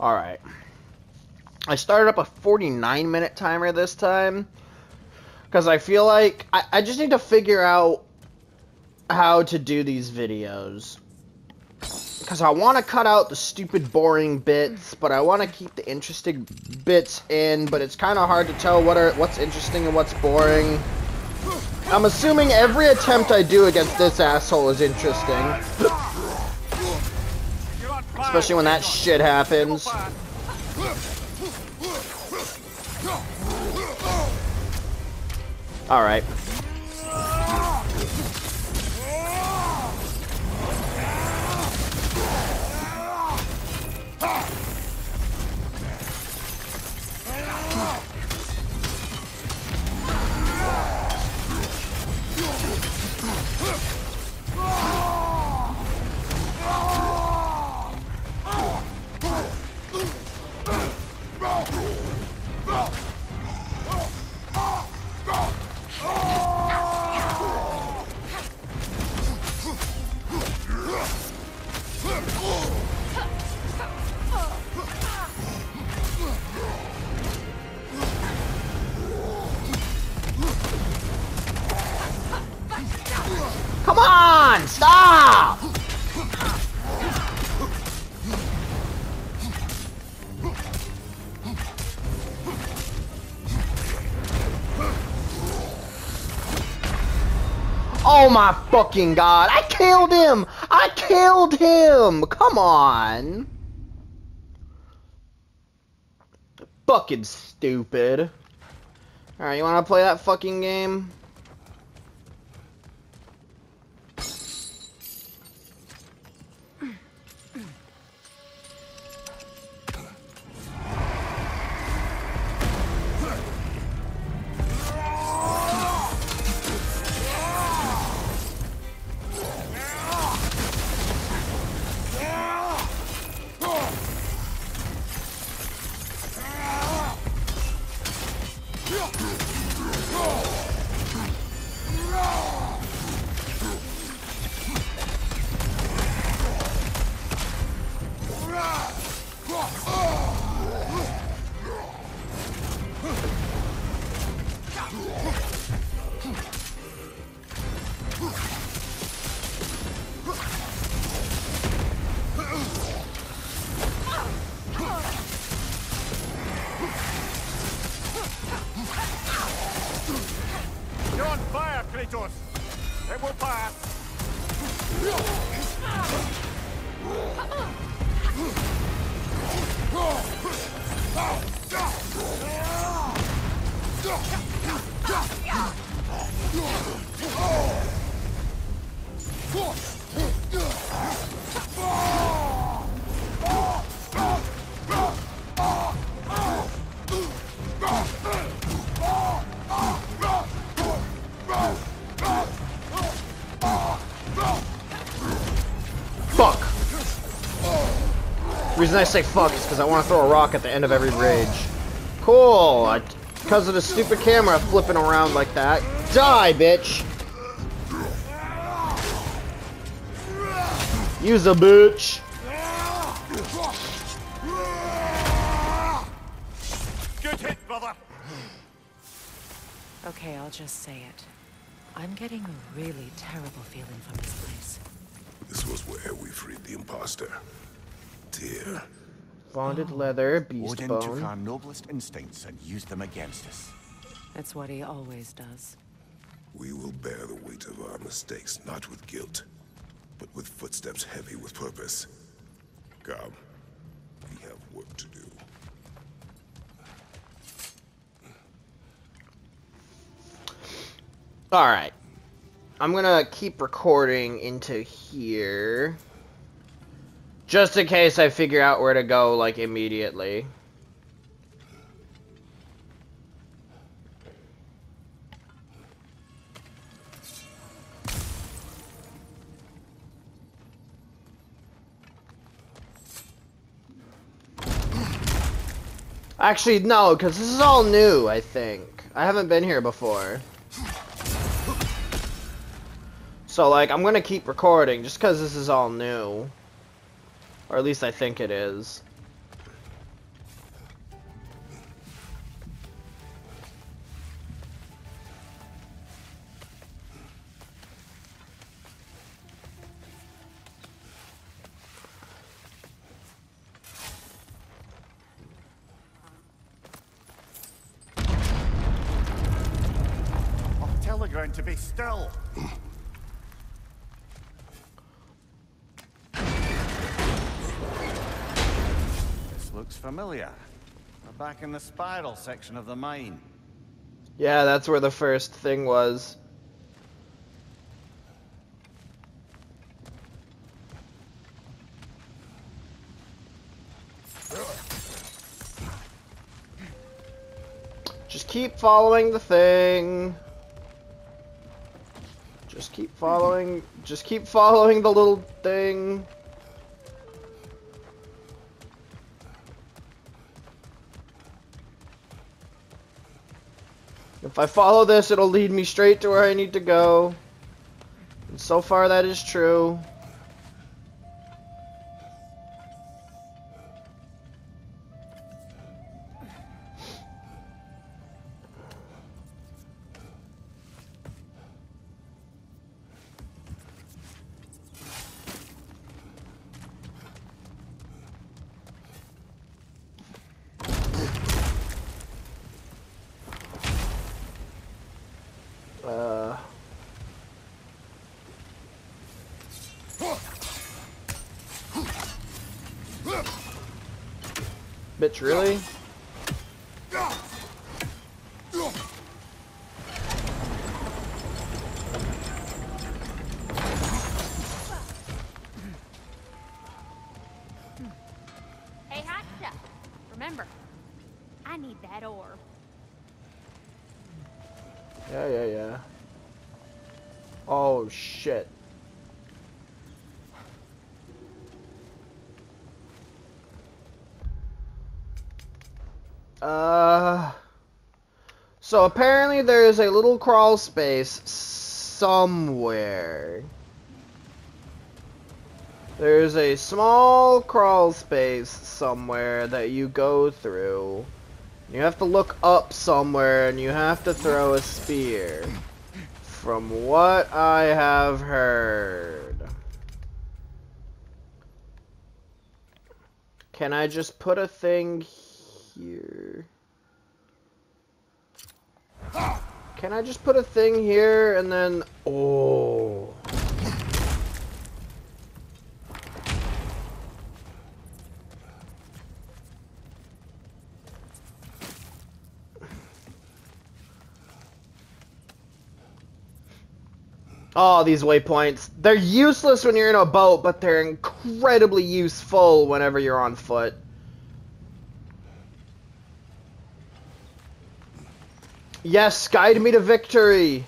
Alright. I started up a 49 minute timer this time. Because I feel like I, I just need to figure out how to do these videos. Because I want to cut out the stupid boring bits, but I want to keep the interesting bits in, but it's kind of hard to tell what are what's interesting and what's boring. I'm assuming every attempt I do against this asshole is interesting. Especially when that shit happens. Alright. Oh my fucking god! I killed him! I killed him! Come on! Fucking stupid. Alright, you wanna play that fucking game? Reason I say fuck is because I want to throw a rock at the end of every rage. Cool! Because of the stupid camera flipping around like that. Die, bitch! Use a bitch! Leather, beast Odin took bone. our noblest instincts and used them against us. That's what he always does. we will bear the weight of our mistakes, not with guilt, but with footsteps heavy with purpose. Come, we have work to do. Alright. I'm gonna keep recording into here. Just in case I figure out where to go, like, immediately. Actually, no, because this is all new, I think. I haven't been here before. So, like, I'm gonna keep recording just because this is all new. Or at least I think it is. Back in the spiral section of the mine. Yeah, that's where the first thing was. Just keep following the thing. Just keep following, just keep following the little thing. If I follow this, it'll lead me straight to where I need to go. And so far, that is true. Bitch, really? So apparently there is a little crawl space somewhere. There's a small crawl space somewhere that you go through. You have to look up somewhere and you have to throw a spear. From what I have heard. Can I just put a thing here? Can I just put a thing here and then... Oh... Oh, these waypoints. They're useless when you're in a boat, but they're incredibly useful whenever you're on foot. Yes, guide me to victory.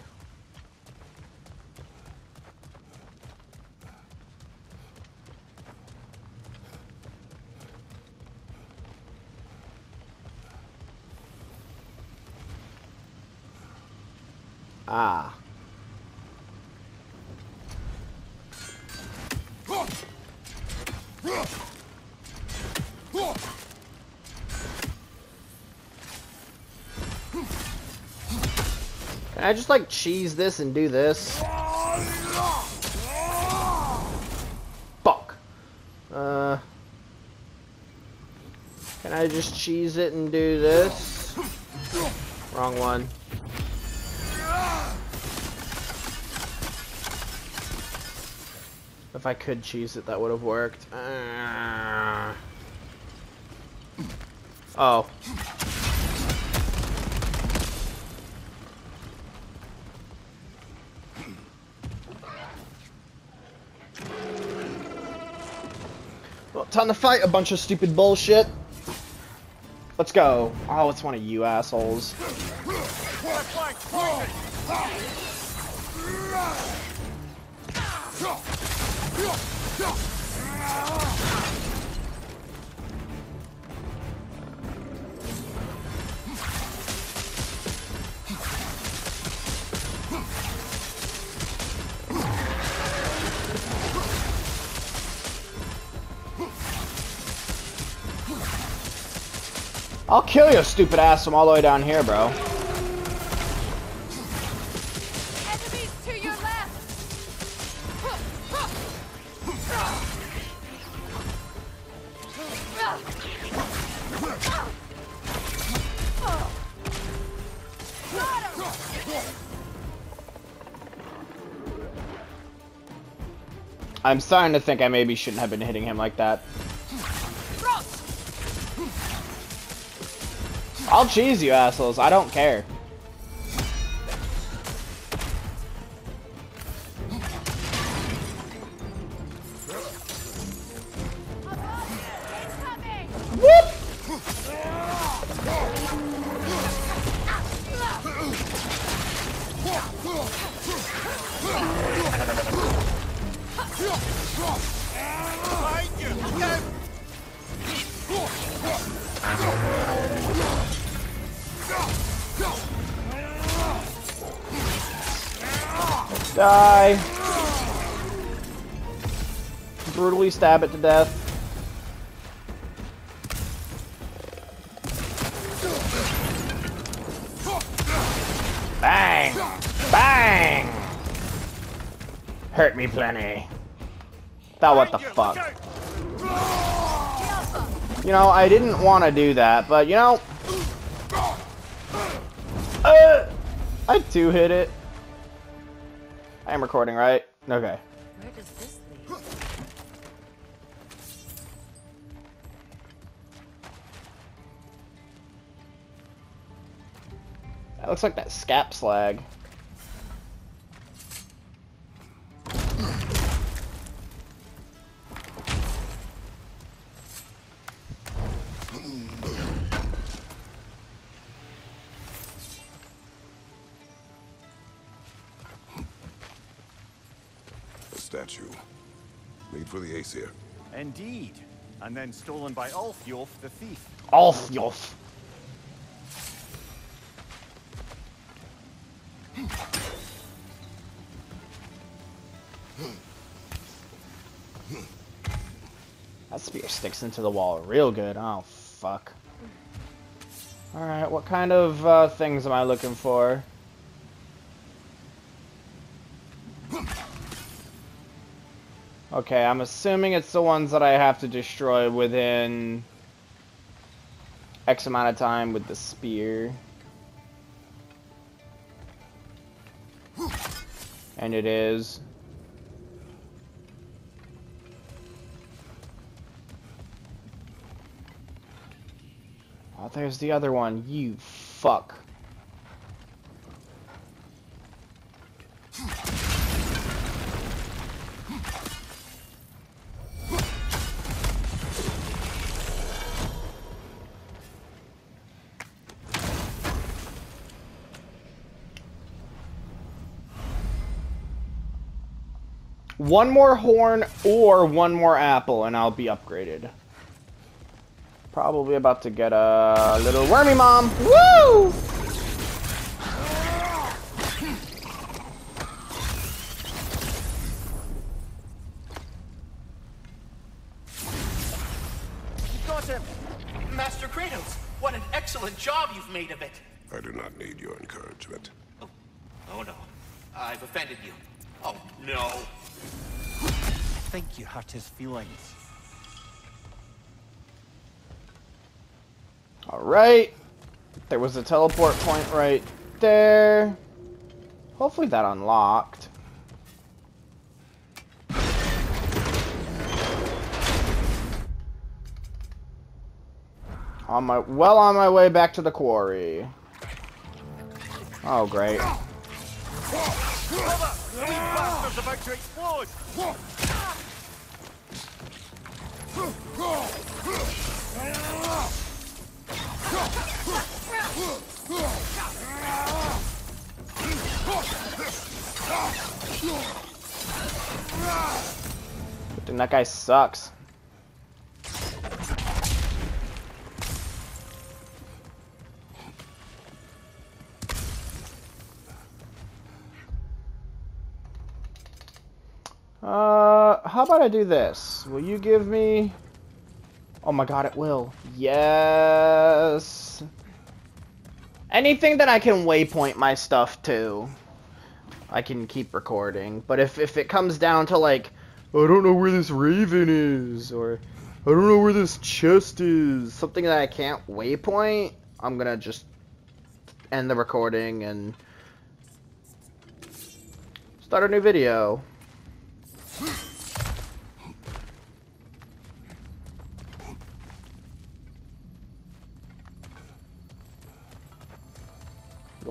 I just like cheese this and do this? Fuck. Uh. Can I just cheese it and do this? Wrong one. If I could cheese it, that would have worked. Uh. Oh. Time to fight a bunch of stupid bullshit. Let's go. Oh, it's one of you assholes. I'll kill your stupid ass from all the way down here, bro. I'm starting to think I maybe shouldn't have been hitting him like that. I'll cheese you assholes, I don't care. Brutally stab it to death. Bang! Bang! Hurt me plenty. Thought what the fuck. You know, I didn't want to do that, but you know... Uh, I two hit it. I am recording, right? Okay. That looks like that scap slag. A statue. Made for the Aesir. Indeed. And then stolen by Ulfjolf the thief. Alfjolf. Sticks into the wall real good. Oh, fuck. Alright, what kind of uh, things am I looking for? Okay, I'm assuming it's the ones that I have to destroy within X amount of time with the spear. And it is. There's the other one. You fuck. One more horn or one more apple and I'll be upgraded. Probably about to get a little wormy mom. Woo! Alright. There was a teleport point right there. Hopefully that unlocked. On my well on my way back to the quarry. Oh great. Thing that guy sucks. Uh, how about I do this? Will you give me... Oh my god, it will. Yes. Anything that I can waypoint my stuff to, I can keep recording. But if, if it comes down to like, I don't know where this raven is, or I don't know where this chest is, something that I can't waypoint, I'm gonna just end the recording and start a new video.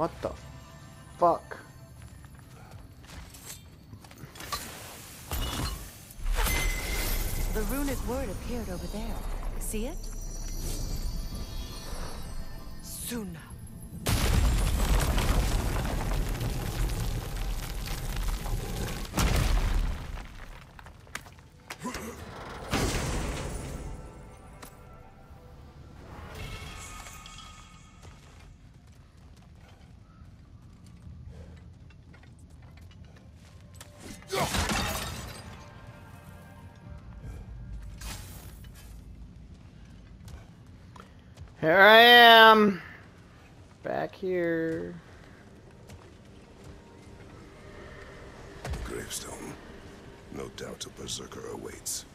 What the fuck? The runic word appeared over there. See it? Suna. Here I am. Back here. Gravestone. No doubt a berserker awaits.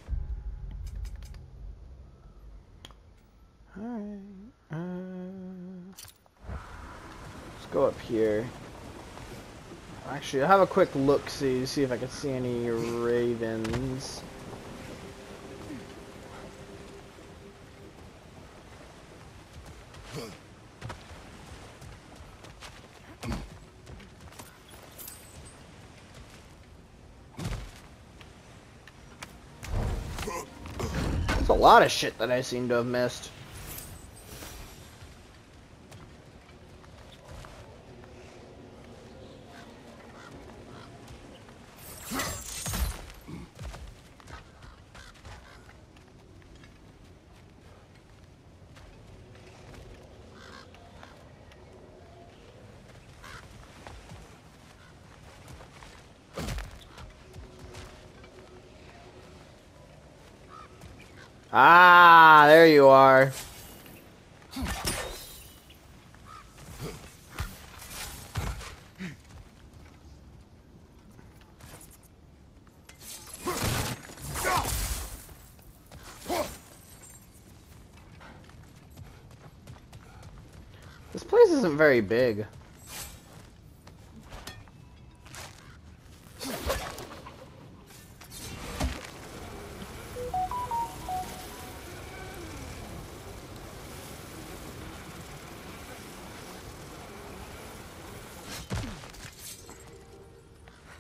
Alright. Uh, let's go up here. Actually, I'll have a quick look see, see if I can see any ravens. Lot of shit that I seem to have missed. Ah, there you are. This place isn't very big.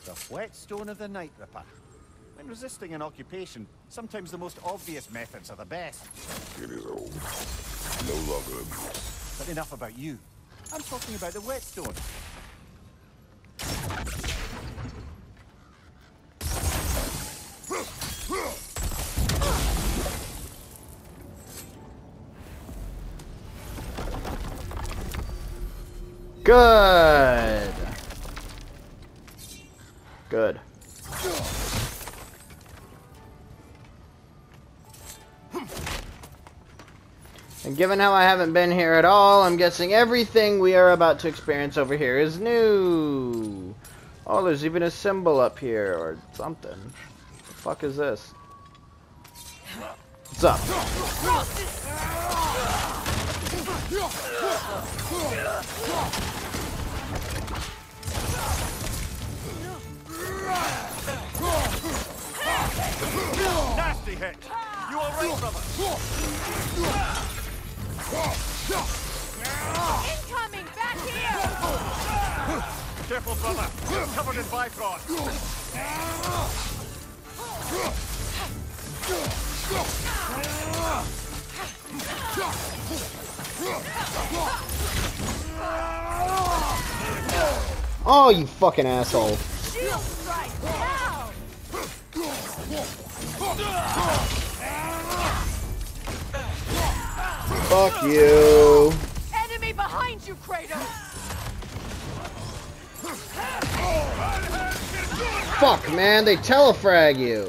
The whetstone of the Night Ripper. When resisting an occupation, sometimes the most obvious methods are the best. It is old. No longer of use. But enough about you. I'm talking about the whetstone. Good. Given how I haven't been here at all, I'm guessing everything we are about to experience over here is new. Oh, there's even a symbol up here, or something. What the fuck is this? What's up? Nasty hit. You all right, brother? Incoming! Back here! Careful, brother. You're covered in Bifrost. Oh, you fucking asshole. Shield strike! Now! Fuck you. Enemy behind you, Kratos! Fuck, man, they telefrag you.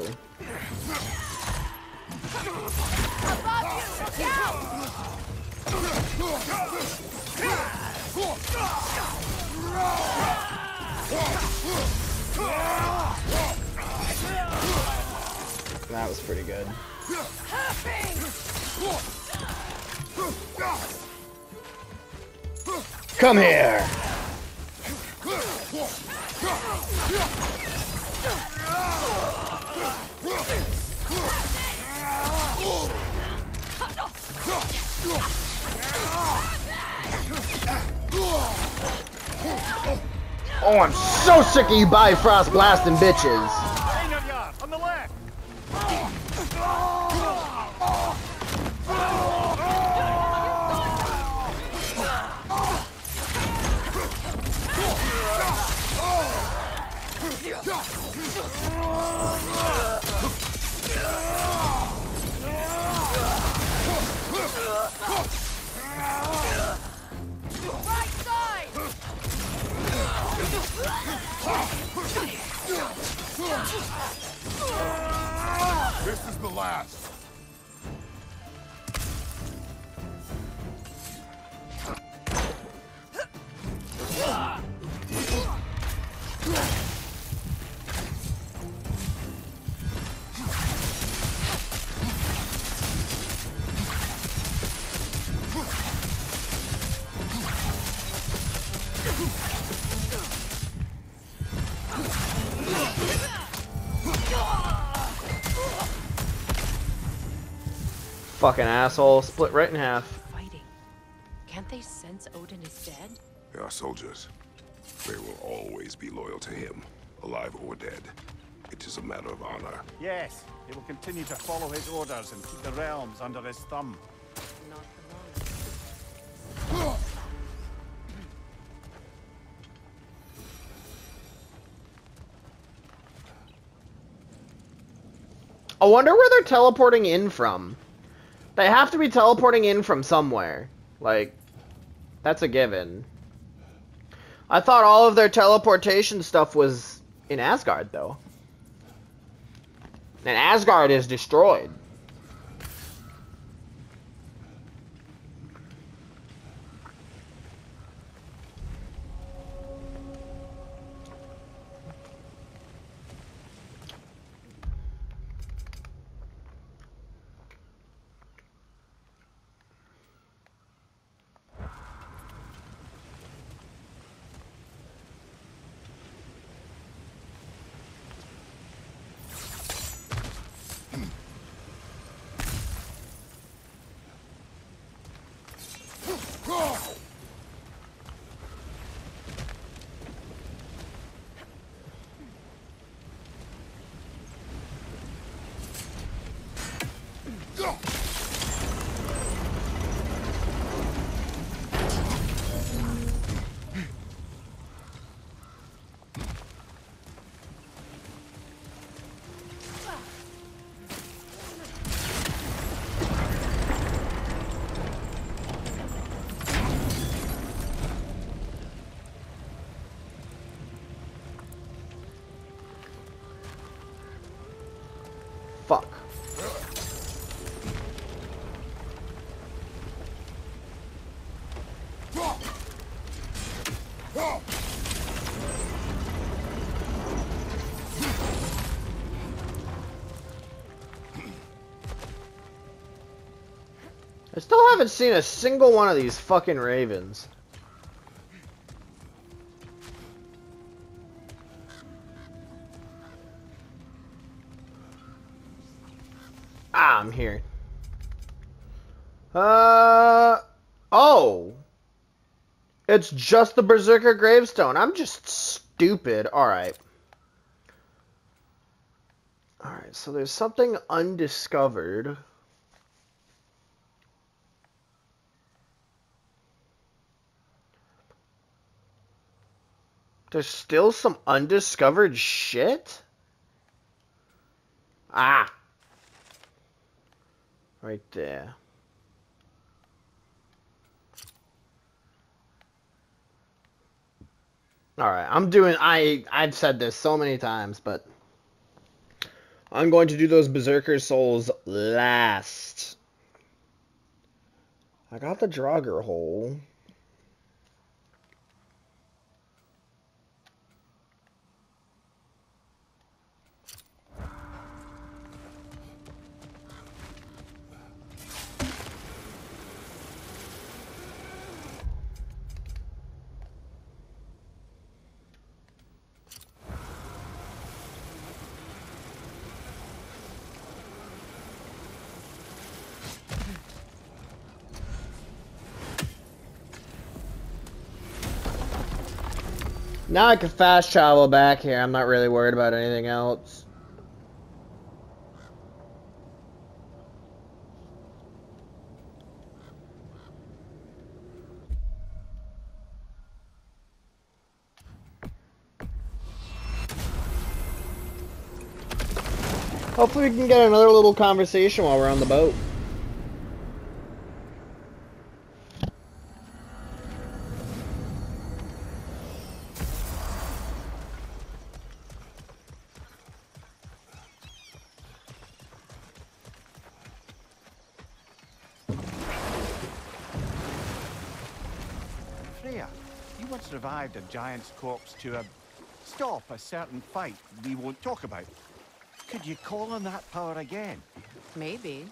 Above you! Look out! That was pretty good. Come here. Oh, I'm so sick of you Bifrost blasting bitches. On the left! Fucking asshole. Split right in half. Fighting. Can't they sense Odin is dead? They are soldiers. They will always be loyal to him, alive or dead. It is a matter of honor. Yes, he will continue to follow his orders and keep the realms under his thumb. Not for long. I wonder where they're teleporting in from. They have to be teleporting in from somewhere. Like, that's a given. I thought all of their teleportation stuff was in Asgard, though. And Asgard is destroyed. I still haven't seen a single one of these fucking ravens. Ah, I'm here. Uh oh. It's just the Berserker gravestone. I'm just stupid. Alright. Alright, so there's something undiscovered. There's still some undiscovered shit? Ah. Right there. Alright, I'm doing I I've said this so many times, but I'm going to do those Berserker souls last. I got the Draugr hole. Now I can fast travel back here. I'm not really worried about anything else. Hopefully we can get another little conversation while we're on the boat. Once revived a giant's corpse to a stop a certain fight we won't talk about. Could you call on that power again? Maybe.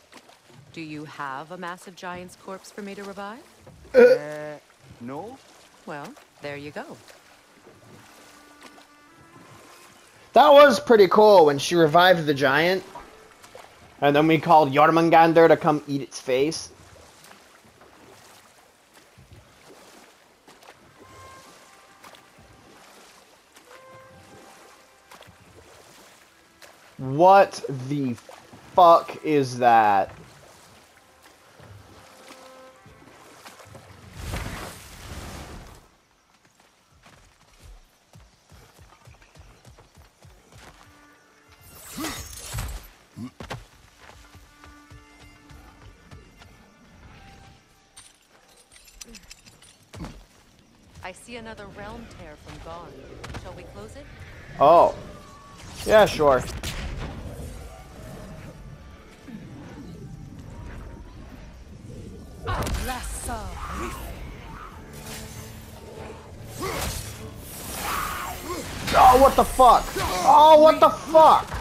Do you have a massive giant's corpse for me to revive? uh, no? Well, there you go. That was pretty cool when she revived the giant. And then we called Jormungandr to come eat its face. What the fuck is that? I see another realm tear from Garm. Shall we close it? Oh. Yeah, sure. What the fuck? Oh, what the fuck?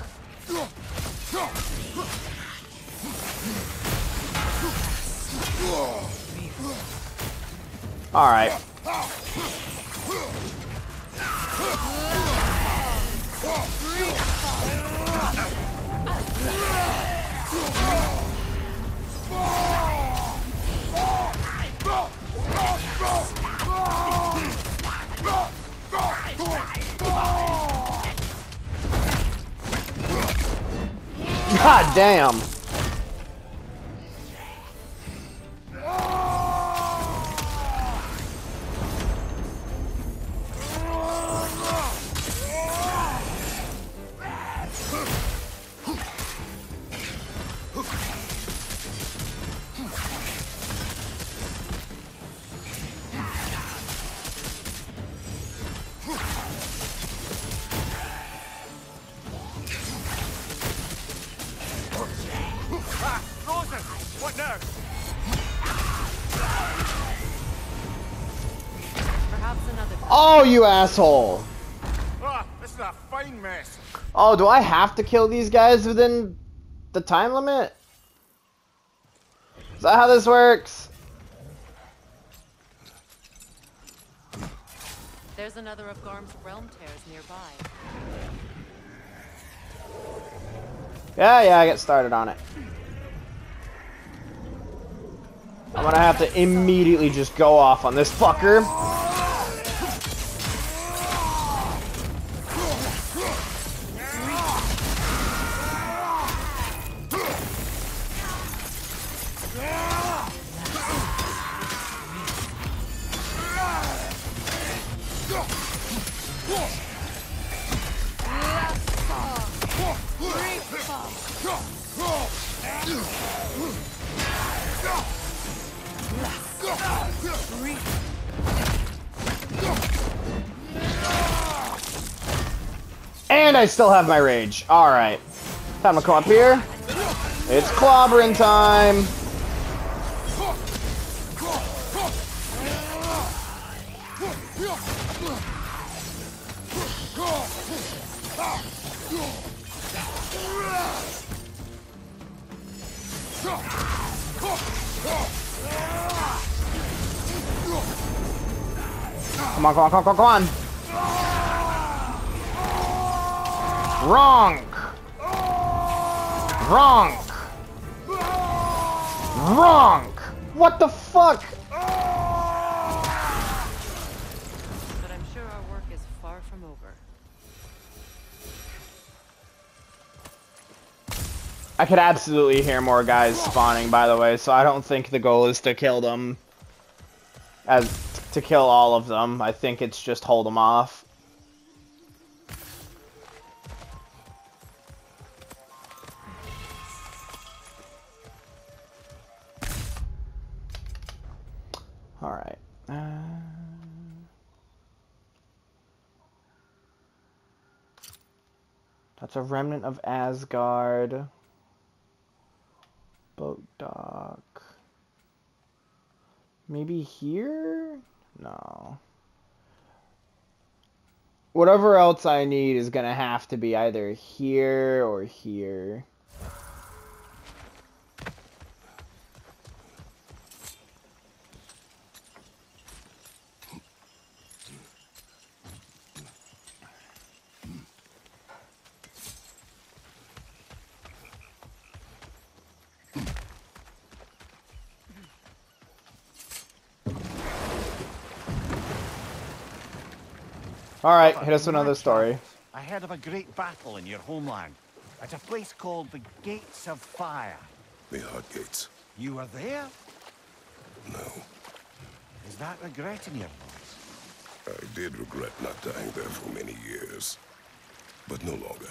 Alright. God damn. What now? Perhaps another. Oh, you asshole. Ah, this is a fine mess. Oh, do I have to kill these guys within the time limit? Is that how this works? There's another of Garm's realm tears nearby. Yeah, yeah, I get started on it. I'm gonna have to immediately just go off on this fucker. I still have my rage. Alright. Time to come up here. It's clobbering time. Come on, come on, come on, come on, come on. Wrong! Wrong! Wrong! What the fuck? But I'm sure our work is far from over. I could absolutely hear more guys spawning, by the way, so I don't think the goal is to kill them. As to kill all of them, I think it's just hold them off. Uh... That's a remnant of Asgard. Boat dock. Maybe here? No. Whatever else I need is gonna have to be either here or here. Alright, hit us with another story. I heard of a great battle in your homeland. At a place called the Gates of Fire. The Hot Gates. You were there? No. Is that regret in your voice? I did regret not dying there for many years. But no longer.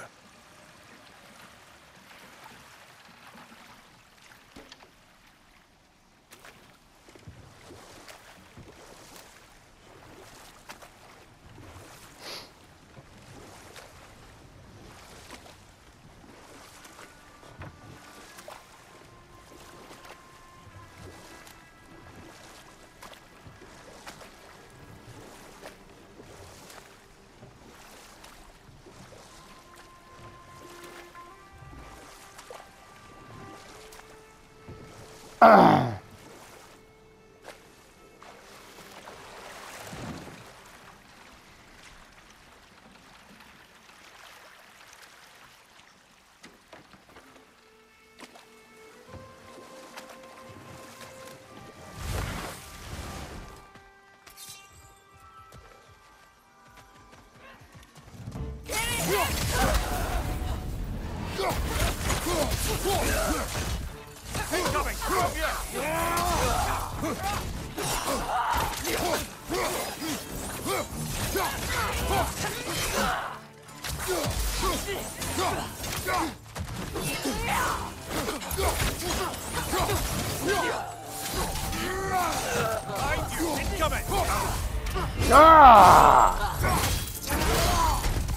Ah!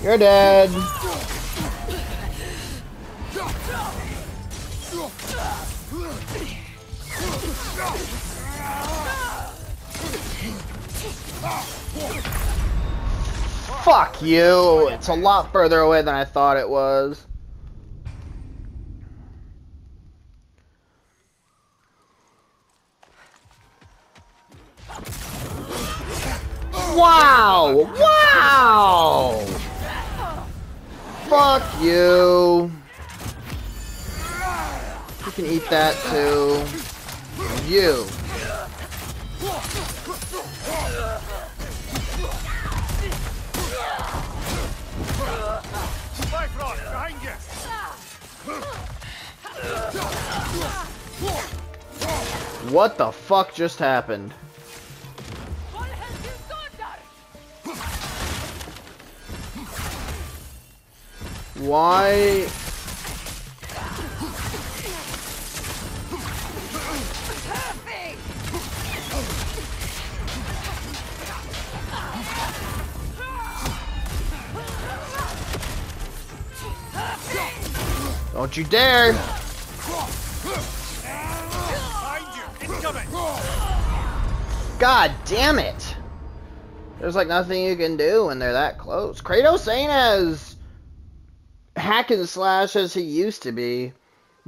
You're dead. Fuck you! It's a lot further away than I thought it was. Wow! Wow! Fuck you. You can eat that too. You. What the fuck just happened? Why? Don't you dare! God damn it! There's like nothing you can do when they're that close. Kratos ain't as hack and slash as he used to be.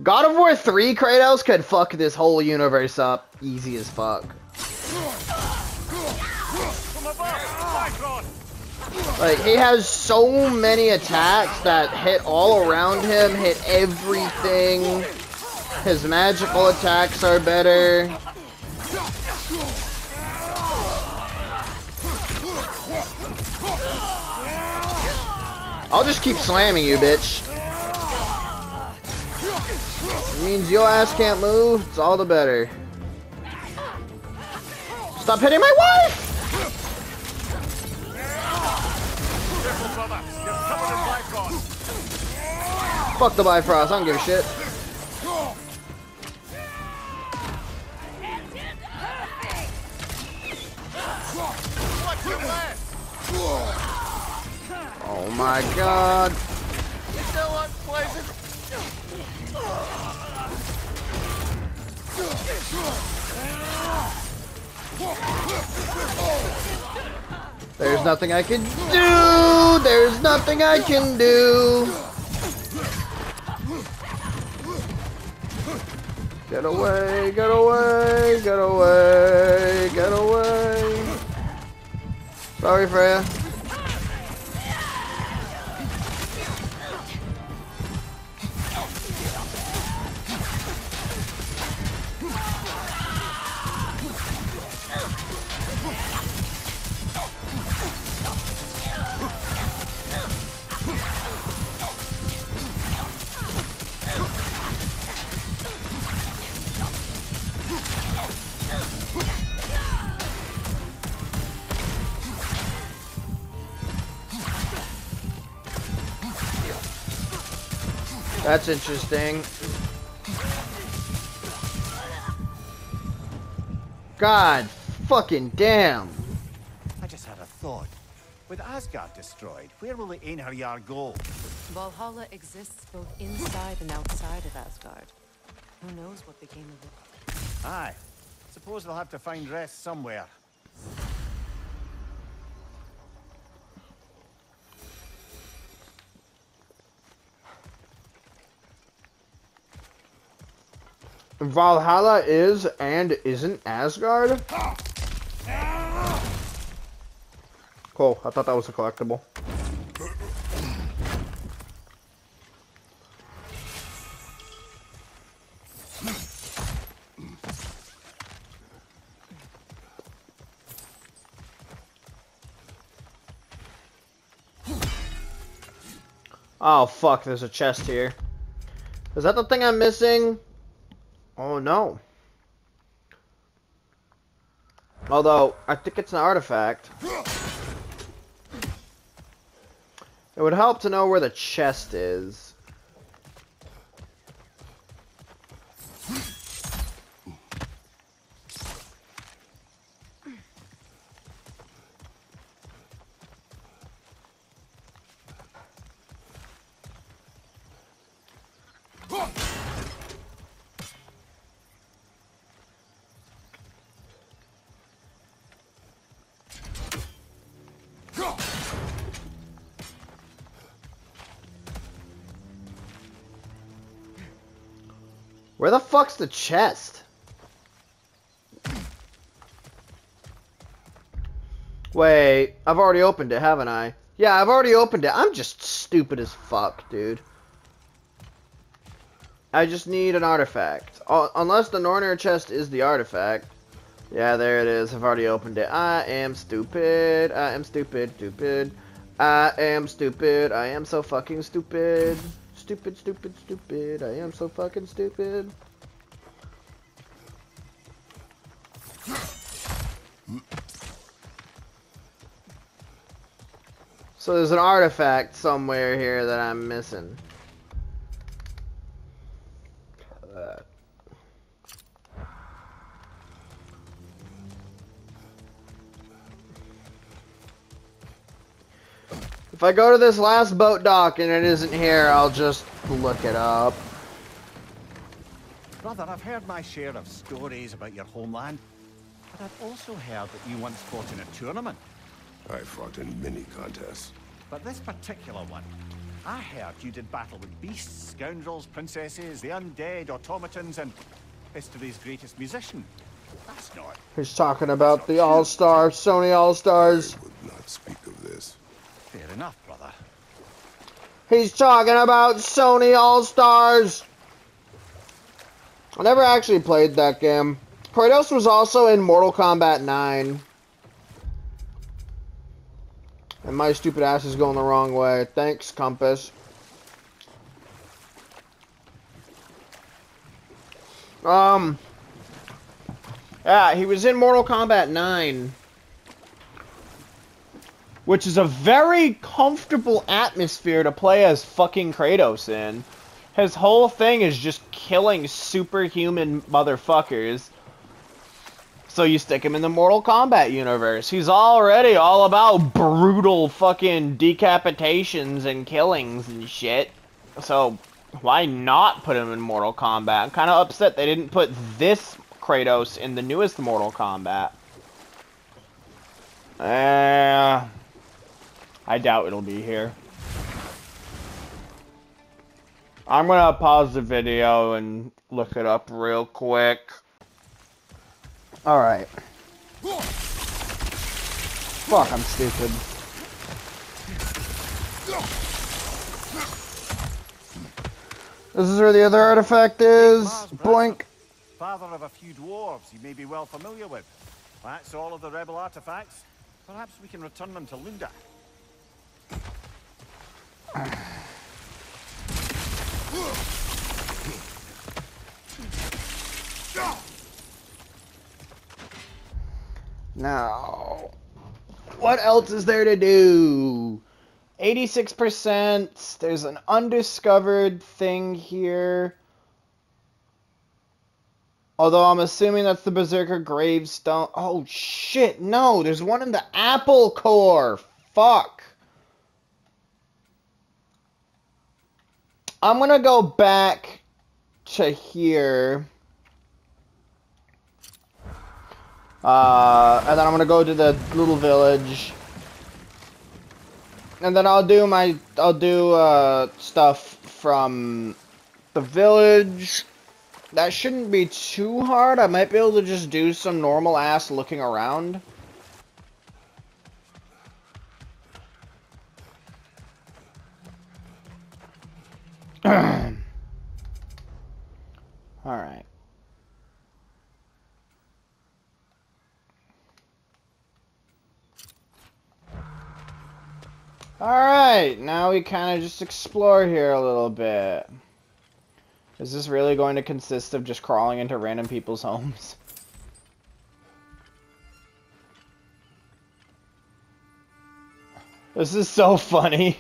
God of War 3 Kratos could fuck this whole universe up easy as fuck. Like, he has so many attacks that hit all around him, hit everything. His magical attacks are better. I'll just keep slamming you, bitch. It means your ass can't move. It's all the better. Stop hitting my wife! Fuck the Bifrost. I don't give a shit. My god. You still unpleasant? There's nothing I can do. There's nothing I can do. Get away, get away, get away, get away. Sorry, Freya. That's interesting. God fucking damn. I just had a thought. With Asgard destroyed, where will the Einherjar go? Valhalla exists both inside and outside of Asgard. Who knows what became of it? Aye. Suppose they'll have to find rest somewhere. Valhalla is and isn't Asgard? Cool. I thought that was a collectible. Oh fuck, there's a chest here. Is that the thing I'm missing? Oh no. Although, I think it's an artifact. It would help to know where the chest is. The chest? Wait, I've already opened it, haven't I? Yeah, I've already opened it. I'm just stupid as fuck, dude. I just need an artifact. Uh, unless the Nornir chest is the artifact. Yeah, there it is. I've already opened it. I am stupid. I am stupid, stupid. I am stupid. I am so fucking stupid. Stupid, stupid, stupid. I am so fucking stupid. So there's an artifact somewhere here that I'm missing. Uh, If I go to this last boat dock and it isn't here, I'll just look it up. Brother, I've heard my share of stories about your homeland, but I've also heard that you once fought in a tournament. I fought in many contests. But this particular one, I heard you did battle with beasts, scoundrels, princesses, the undead, automatons, and history's greatest musician. That's not. He's talking about the All-Star, Sony All-Stars. I would not speak of this. Fair enough, brother. He's talking about Sony All-Stars. I never actually played that game. Kratos was also in Mortal Kombat 9. And my stupid ass is going the wrong way. Thanks, Compass. Um. Yeah, he was in Mortal Kombat 9. Which is a very comfortable atmosphere to play as fucking Kratos in. His whole thing is just killing superhuman motherfuckers. So you stick him in the Mortal Kombat universe. He's already all about brutal fucking decapitations and killings and shit. So why not put him in Mortal Kombat? I'm kind of upset they didn't put this Kratos in the newest Mortal Kombat. Uh, I doubt it'll be here. I'm gonna pause the video and look it up real quick. Alright. Fuck, I'm stupid. This is where the other artifact is. Boink. Father of a few dwarves you may be well familiar with. That's all of the rebel artifacts. Perhaps we can return them to Lunda. Now, what else is there to do? 86%. There's an undiscovered thing here. Although I'm assuming that's the Berserker gravestone. Oh shit, no, there's one in the Applecore. Fuck. I'm gonna go back to here. Uh, and then I'm gonna go to the little village. And then I'll do my, I'll do, uh, stuff from the village. That shouldn't be too hard. I might be able to just do some normal ass looking around. Alright. Alright, now we kind of just explore here a little bit. Is this really going to consist of just crawling into random people's homes? This is so funny.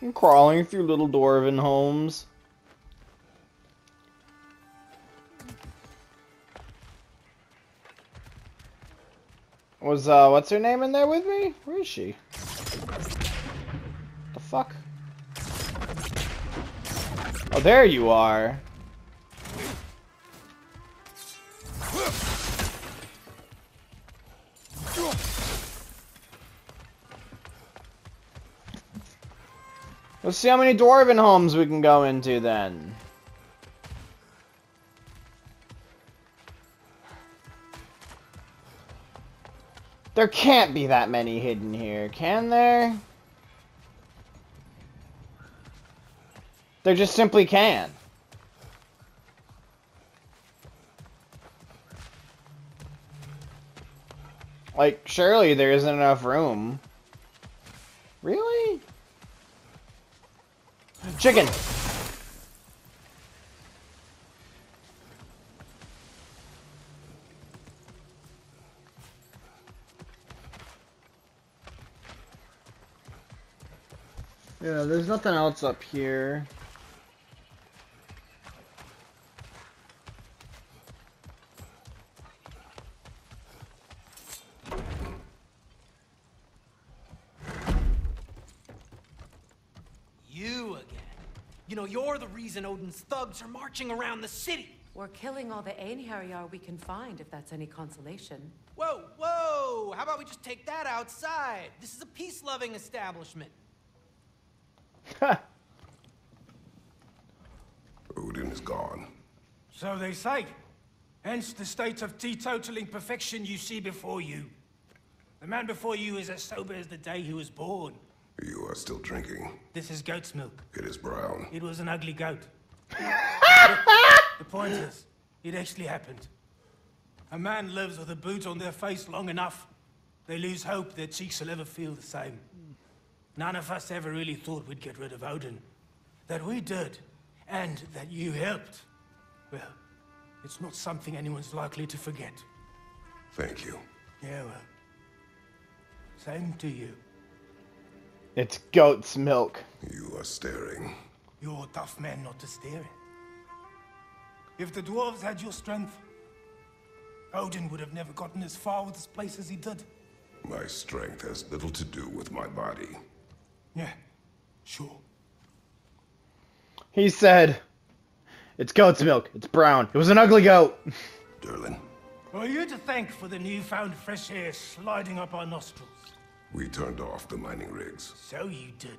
I'm crawling through little dwarven homes. Was, uh, what's her name in there with me? Where is she? The fuck? Oh, there you are. Let's see how many dwarven homes we can go into then. There can't be that many hidden here, can there? There just simply can. Like, surely there isn't enough room. Really? Chicken! Yeah, there's nothing else up here. You again. You know, you're the reason Odin's thugs are marching around the city. We're killing all the Einherjar we can find, if that's any consolation. Whoa, whoa! How about we just take that outside? This is a peace-loving establishment. Odin is gone. So they say. Hence the state of teetotaling perfection you see before you. The man before you is as sober as the day he was born. You are still drinking. This is goat's milk. It is brown. It was an ugly goat. the point is, it actually happened. A man lives with a boot on their face long enough, they lose hope their cheeks will ever feel the same. None of us ever really thought we'd get rid of Odin. That we did, and that you helped. Well, it's not something anyone's likely to forget. Thank you. Yeah, well. Same to you. It's goat's milk. You are staring. You're a tough man not to stare at. If the dwarves had your strength, Odin would have never gotten as far with this place as he did. My strength has little to do with my body. Yeah, sure. He said, It's goat's milk. It's brown. It was an ugly goat. Durlin, Are you to thank for the newfound fresh air sliding up our nostrils? we turned off the mining rigs. So you did.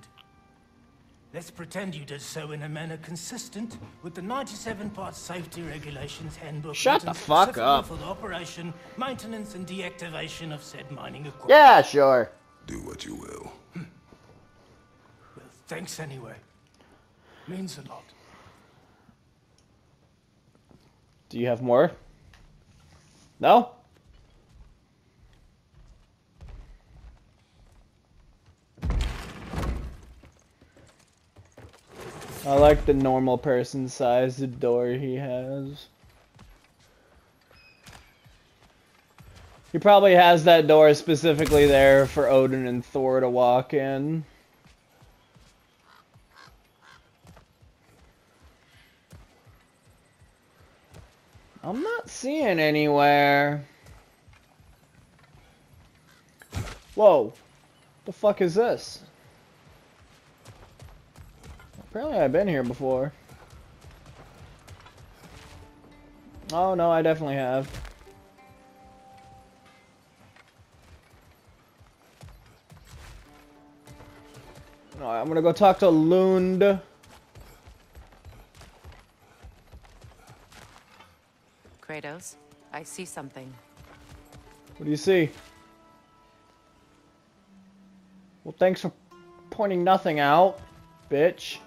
Let's pretend you did so in a manner consistent with the 97 part safety regulations handbook. Shut the fuck specifically up. For the operation, maintenance, and deactivation of said mining equipment. Yeah, sure. Do what you will. Hmm. Well, thanks anyway. Means a lot. Do you have more? No? I like the normal person sized door he has. He probably has that door specifically there for Odin and Thor to walk in. I'm not seeing anywhere. Whoa. The fuck is this? Apparently I've been here before. Oh no, I definitely have. Alright, I'm gonna go talk to Lund. Kratos, I see something. What do you see? Well, thanks for pointing nothing out, bitch.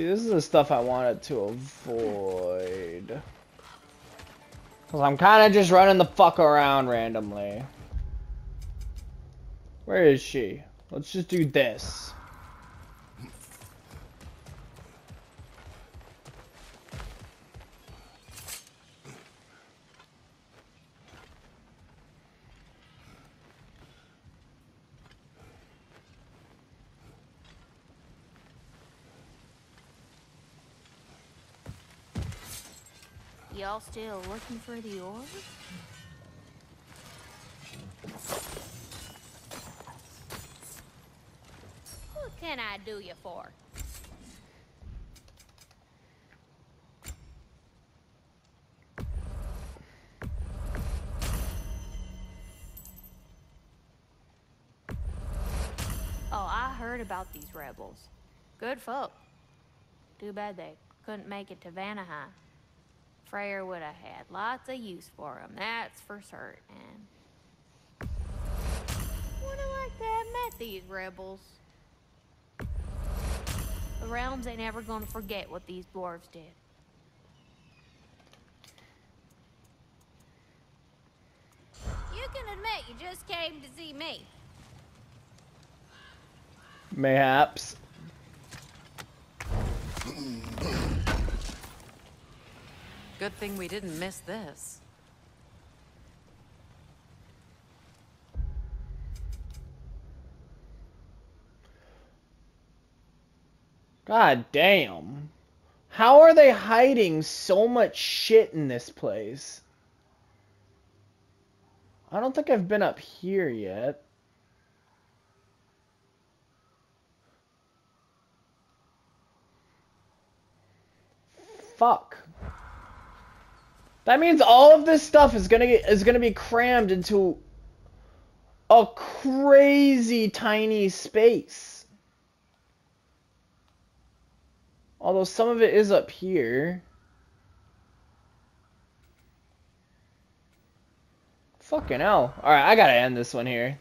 See, this is the stuff I wanted to avoid. Cause I'm kind of just running the fuck around randomly. Where is she? Let's just do this. Still looking for the orb? What can I do you for? Oh, I heard about these rebels. Good folk. Too bad they couldn't make it to Vanaheim. Freyr would have had lots of use for them, that's for certain. Would have liked to have met these rebels. The realms ain't ever gonna forget what these dwarves did. You can admit you just came to see me. Mayhaps. Good thing we didn't miss this. God damn. How are they hiding so much shit in this place? I don't think I've been up here yet. Fuck. That means all of this stuff is gonna get, is gonna be crammed into a crazy tiny space. Although some of it is up here. Fucking hell. Alright, I gotta end this one here.